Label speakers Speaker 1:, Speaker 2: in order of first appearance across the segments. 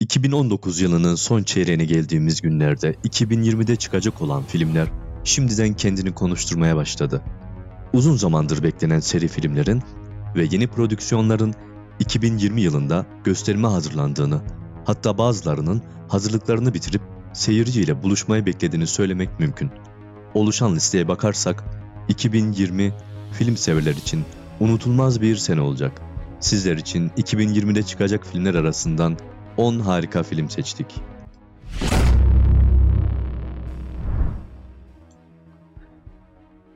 Speaker 1: 2019 yılının son çeyreğine geldiğimiz günlerde 2020'de çıkacak olan filmler şimdiden kendini konuşturmaya başladı. Uzun zamandır beklenen seri filmlerin ve yeni prodüksiyonların 2020 yılında gösterime hazırlandığını, hatta bazılarının hazırlıklarını bitirip seyirciyle buluşmayı beklediğini söylemek mümkün. Oluşan listeye bakarsak 2020 film severler için unutulmaz bir sene olacak. Sizler için 2020'de çıkacak filmler arasından 10 harika film seçtik.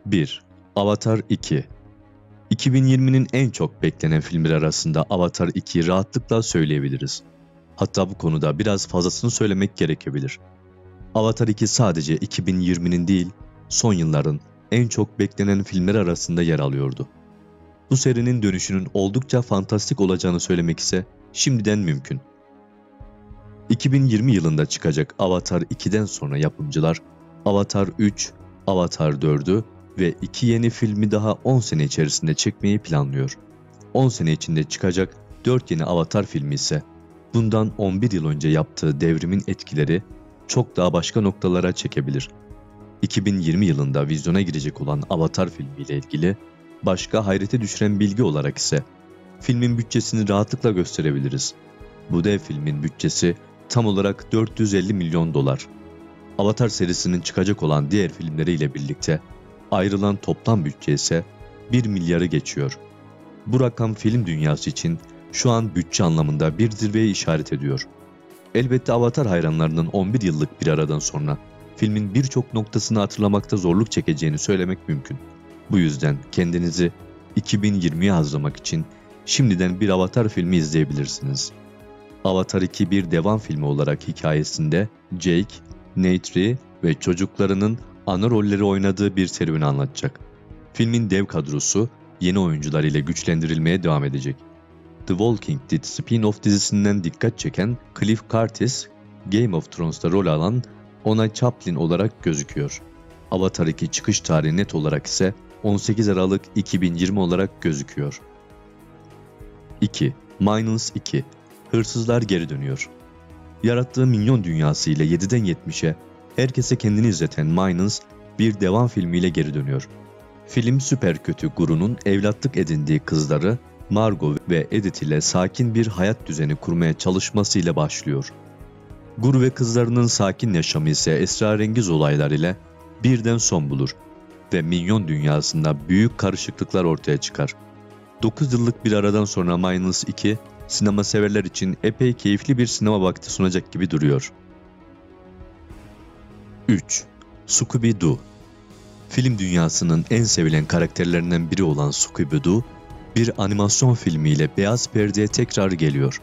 Speaker 1: Bir, Avatar 2 2020'nin en çok beklenen filmler arasında Avatar 2'yi rahatlıkla söyleyebiliriz. Hatta bu konuda biraz fazlasını söylemek gerekebilir. Avatar 2 sadece 2020'nin değil, son yılların en çok beklenen filmler arasında yer alıyordu. Bu serinin dönüşünün oldukça fantastik olacağını söylemek ise şimdiden mümkün. 2020 yılında çıkacak Avatar 2'den sonra yapımcılar Avatar 3, Avatar 4'ü ve iki yeni filmi daha 10 sene içerisinde çekmeyi planlıyor. 10 sene içinde çıkacak 4 yeni Avatar filmi ise bundan 11 yıl önce yaptığı devrimin etkileri çok daha başka noktalara çekebilir. 2020 yılında vizyona girecek olan Avatar filmiyle ilgili başka hayrete düşüren bilgi olarak ise filmin bütçesini rahatlıkla gösterebiliriz. Bu dev filmin bütçesi tam olarak 450 milyon dolar. Avatar serisinin çıkacak olan diğer filmleriyle birlikte ayrılan toplam bütçe ise 1 milyarı geçiyor. Bu rakam film dünyası için şu an bütçe anlamında bir zirveye işaret ediyor. Elbette Avatar hayranlarının 11 yıllık bir aradan sonra filmin birçok noktasını hatırlamakta zorluk çekeceğini söylemek mümkün. Bu yüzden kendinizi 2020'ye hazırlamak için şimdiden bir Avatar filmi izleyebilirsiniz. Avatar 2 bir devam filmi olarak hikayesinde Jake, Neytri ve çocuklarının ana rolleri oynadığı bir serüveni anlatacak. Filmin dev kadrosu yeni oyuncular ile güçlendirilmeye devam edecek. The Walking Dead spin-off dizisinden dikkat çeken Cliff Curtis, Game of Thrones'ta rol alan Ona Chaplin olarak gözüküyor. Avatar 2 çıkış tarihi net olarak ise 18 Aralık 2020 olarak gözüküyor. 2. Minus 2 Hırsızlar geri dönüyor. Yarattığı minyon dünyası ile 7'den 70'e herkese kendini izleten Minus bir devam filmiyle geri dönüyor. Film süper kötü Guru'nun evlatlık edindiği kızları Margot ve Edith ile sakin bir hayat düzeni kurmaya çalışmasıyla başlıyor. Guru ve kızlarının sakin yaşamı ise esrarengiz olaylar ile birden son bulur ve minyon dünyasında büyük karışıklıklar ortaya çıkar. 9 yıllık bir aradan sonra Minus 2 sinema severler için epey keyifli bir sinema vakti sunacak gibi duruyor. 3. Scooby-Doo Film dünyasının en sevilen karakterlerinden biri olan Scooby-Doo, bir animasyon filmiyle beyaz perdeye tekrar geliyor.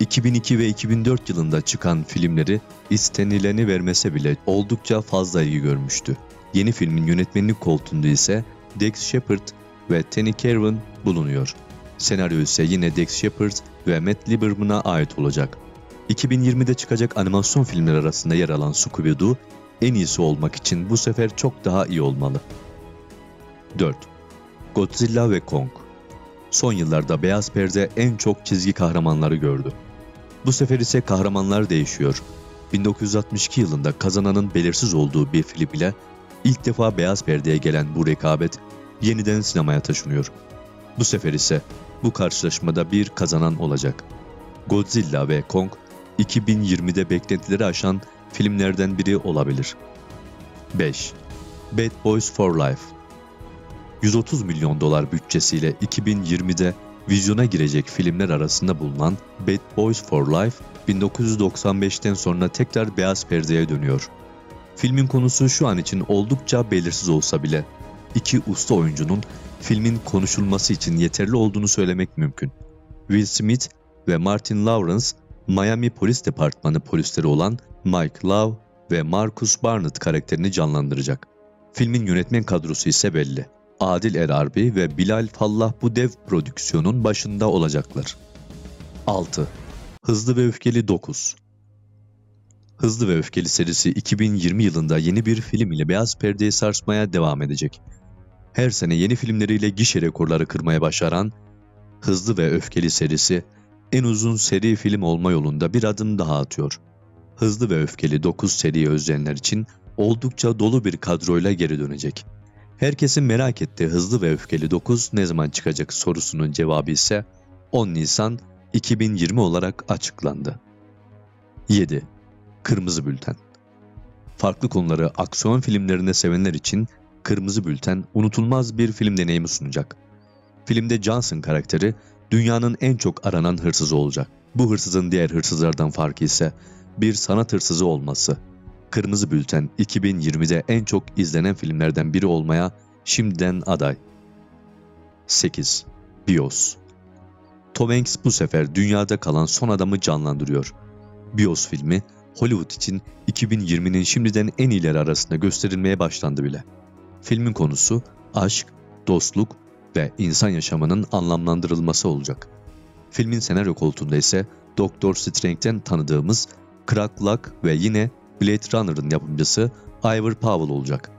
Speaker 1: 2002 ve 2004 yılında çıkan filmleri istenileni vermese bile oldukça fazla ilgi görmüştü. Yeni filmin yönetmenlik koltuğunda ise Dex Shepard ve Tenny Caron bulunuyor. Senaryo ise yine Dex Shepard ve Matt Lieberman'a ait olacak. 2020'de çıkacak animasyon filmler arasında yer alan Scooby-Doo, en iyisi olmak için bu sefer çok daha iyi olmalı. 4. Godzilla ve Kong Son yıllarda beyaz perde en çok çizgi kahramanları gördü. Bu sefer ise kahramanlar değişiyor. 1962 yılında kazananın belirsiz olduğu bir film ile ilk defa beyaz perdeye gelen bu rekabet yeniden sinemaya taşınıyor. Bu sefer ise bu karşılaşmada bir kazanan olacak. Godzilla ve Kong 2020'de beklentileri aşan filmlerden biri olabilir. 5. Bad Boys for Life 130 milyon dolar bütçesiyle 2020'de vizyona girecek filmler arasında bulunan Bad Boys for Life 1995'ten sonra tekrar beyaz perdeye dönüyor. Filmin konusu şu an için oldukça belirsiz olsa bile iki usta oyuncunun filmin konuşulması için yeterli olduğunu söylemek mümkün. Will Smith ve Martin Lawrence, Miami Polis Departmanı polisleri olan Mike Love ve Marcus Barnett karakterini canlandıracak. Filmin yönetmen kadrosu ise belli. Adil Erarbi ve Bilal Fallah bu dev prodüksiyonun başında olacaklar. 6. Hızlı ve Öfkeli 9 Hızlı ve Öfkeli serisi 2020 yılında yeni bir film ile beyaz perdeyi sarsmaya devam edecek. Her sene yeni filmleriyle gişe rekorları kırmaya başaran Hızlı ve Öfkeli serisi en uzun seri film olma yolunda bir adım daha atıyor. Hızlı ve Öfkeli 9 seriyi özleyenler için oldukça dolu bir kadroyla geri dönecek. Herkesin merak ettiği Hızlı ve Öfkeli 9 ne zaman çıkacak sorusunun cevabı ise 10 Nisan 2020 olarak açıklandı. 7. Kırmızı Bülten Farklı konuları aksiyon filmlerinde sevenler için Kırmızı Bülten unutulmaz bir film deneyimi sunacak. Filmde Johnson karakteri dünyanın en çok aranan hırsızı olacak. Bu hırsızın diğer hırsızlardan farkı ise bir sanat hırsızı olması. Kırmızı Bülten 2020'de en çok izlenen filmlerden biri olmaya şimdiden aday. 8. Bios Tom Hanks bu sefer dünyada kalan son adamı canlandırıyor. Bios filmi Hollywood için 2020'nin şimdiden en iyileri arasında gösterilmeye başlandı bile. Filmin konusu aşk, dostluk ve insan yaşamının anlamlandırılması olacak. Filmin senaryo koltuğunda ise Doktor Strange'den tanıdığımız Crack Luck ve yine Blade Runner'ın yapımcısı Ivor Powell olacak.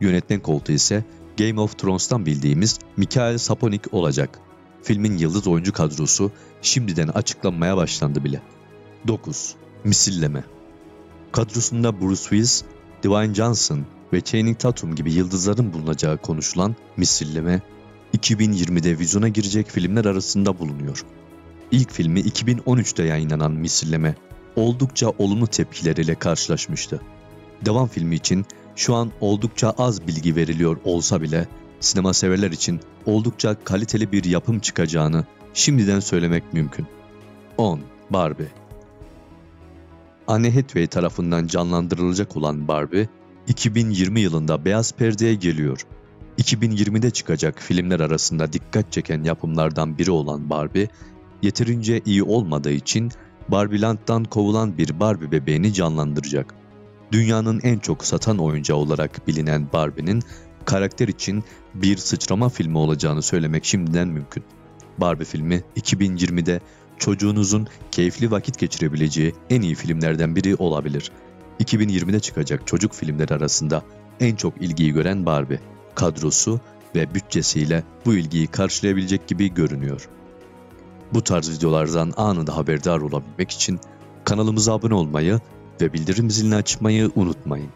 Speaker 1: Yönetmen koltuğu ise Game of Thrones'tan bildiğimiz Mikael Saponik olacak. Filmin yıldız oyuncu kadrosu şimdiden açıklanmaya başlandı bile. 9. Misilleme Kadrosunda Bruce Willis, Dwayne Johnson ve Channing Tatum gibi yıldızların bulunacağı konuşulan Misilleme, 2020'de vizyona girecek filmler arasında bulunuyor. İlk filmi 2013'te yayınlanan Misilleme, oldukça olumlu tepkileriyle karşılaşmıştı. Devam filmi için şu an oldukça az bilgi veriliyor olsa bile sinema severler için oldukça kaliteli bir yapım çıkacağını şimdiden söylemek mümkün. 10. Barbie Anne Hathaway tarafından canlandırılacak olan Barbie, 2020 yılında beyaz perdeye geliyor. 2020'de çıkacak filmler arasında dikkat çeken yapımlardan biri olan Barbie, yeterince iyi olmadığı için Barbieland'dan kovulan bir Barbie bebeğini canlandıracak. Dünyanın en çok satan oyuncağı olarak bilinen Barbie'nin karakter için bir sıçrama filmi olacağını söylemek şimdiden mümkün. Barbie filmi 2020'de çocuğunuzun keyifli vakit geçirebileceği en iyi filmlerden biri olabilir. 2020'de çıkacak çocuk filmleri arasında en çok ilgiyi gören Barbie, kadrosu ve bütçesiyle bu ilgiyi karşılayabilecek gibi görünüyor. Bu tarz videolardan anında haberdar olabilmek için kanalımıza abone olmayı ve bildirim zilini açmayı unutmayın.